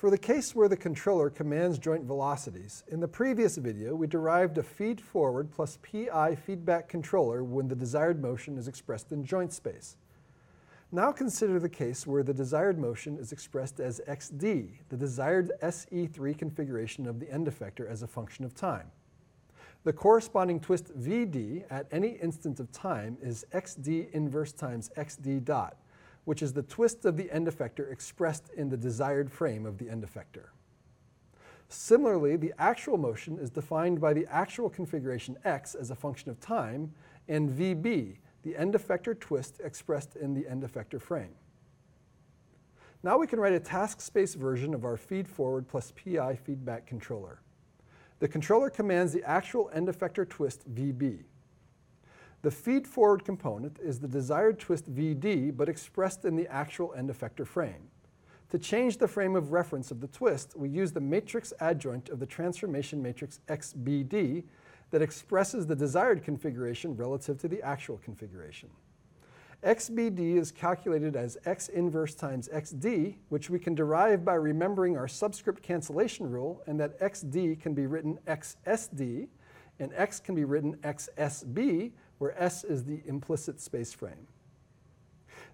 For the case where the controller commands joint velocities, in the previous video we derived a feed-forward plus PI feedback controller when the desired motion is expressed in joint space. Now consider the case where the desired motion is expressed as xd, the desired SE3 configuration of the end effector as a function of time. The corresponding twist Vd at any instant of time is xd inverse times xd dot, which is the twist of the end effector expressed in the desired frame of the end effector. Similarly, the actual motion is defined by the actual configuration x as a function of time and Vb, the end effector twist expressed in the end effector frame. Now we can write a task space version of our feed forward plus PI feedback controller. The controller commands the actual end effector twist VB. The feed forward component is the desired twist VD, but expressed in the actual end effector frame. To change the frame of reference of the twist, we use the matrix adjoint of the transformation matrix XBD that expresses the desired configuration relative to the actual configuration. XBD is calculated as x inverse times xd, which we can derive by remembering our subscript cancellation rule and that xd can be written xsd and x can be written xsb, where s is the implicit space frame.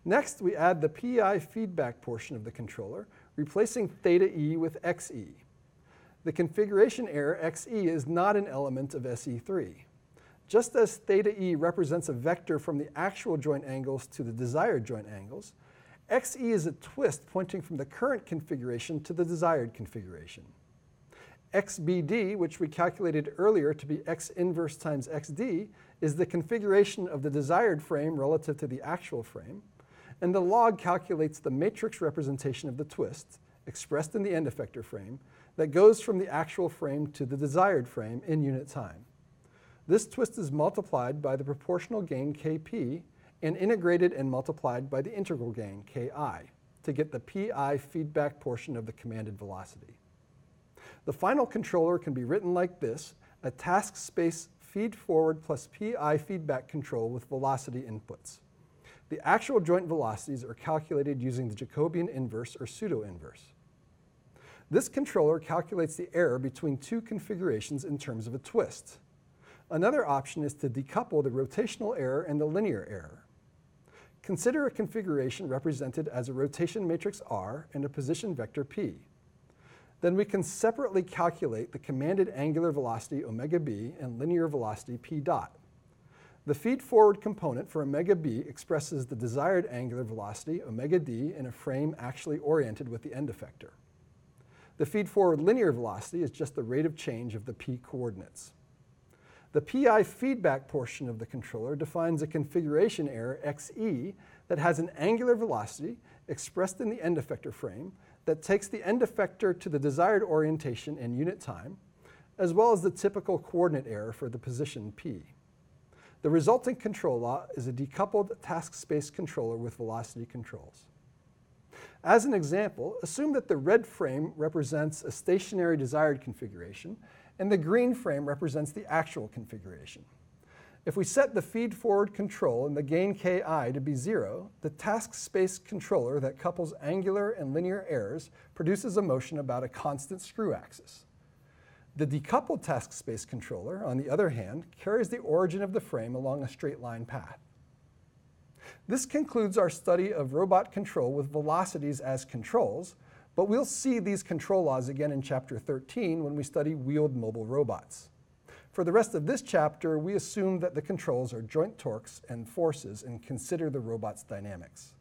Next, we add the PI feedback portion of the controller, replacing theta e with xe. The configuration error xe is not an element of SE3. Just as theta e represents a vector from the actual joint angles to the desired joint angles, xe is a twist pointing from the current configuration to the desired configuration. Xbd, which we calculated earlier to be x inverse times xd, is the configuration of the desired frame relative to the actual frame, and the log calculates the matrix representation of the twist, expressed in the end effector frame, that goes from the actual frame to the desired frame in unit time. This twist is multiplied by the proportional gain Kp and integrated and multiplied by the integral gain Ki to get the Pi feedback portion of the commanded velocity. The final controller can be written like this, a task space feed forward plus Pi feedback control with velocity inputs. The actual joint velocities are calculated using the Jacobian inverse or pseudo-inverse. This controller calculates the error between two configurations in terms of a twist. Another option is to decouple the rotational error and the linear error. Consider a configuration represented as a rotation matrix R and a position vector P. Then we can separately calculate the commanded angular velocity omega b and linear velocity p dot. The feed-forward component for omega b expresses the desired angular velocity omega d in a frame actually oriented with the end effector. The feed-forward linear velocity is just the rate of change of the p coordinates. The PI feedback portion of the controller defines a configuration error xe that has an angular velocity expressed in the end effector frame that takes the end effector to the desired orientation in unit time, as well as the typical coordinate error for the position p. The resulting control law is a decoupled task space controller with velocity controls. As an example, assume that the red frame represents a stationary desired configuration and the green frame represents the actual configuration. If we set the feed-forward control and the gain ki to be zero, the task space controller that couples angular and linear errors produces a motion about a constant screw axis. The decoupled task space controller, on the other hand, carries the origin of the frame along a straight line path. This concludes our study of robot control with velocities as controls, but we'll see these control laws again in chapter 13 when we study wheeled mobile robots. For the rest of this chapter, we assume that the controls are joint torques and forces and consider the robot's dynamics.